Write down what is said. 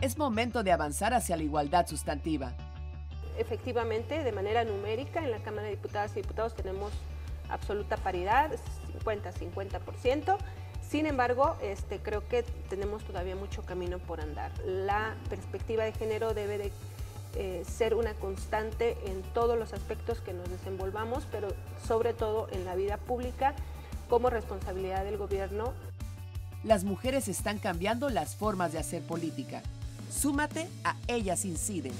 Es momento de avanzar hacia la igualdad sustantiva. Efectivamente, de manera numérica, en la Cámara de Diputadas y Diputados tenemos absoluta paridad, 50-50%. Sin embargo, este, creo que tenemos todavía mucho camino por andar. La perspectiva de género debe de eh, ser una constante en todos los aspectos que nos desenvolvamos, pero sobre todo en la vida pública como responsabilidad del gobierno. Las mujeres están cambiando las formas de hacer política. Súmate a Ellas Inciden.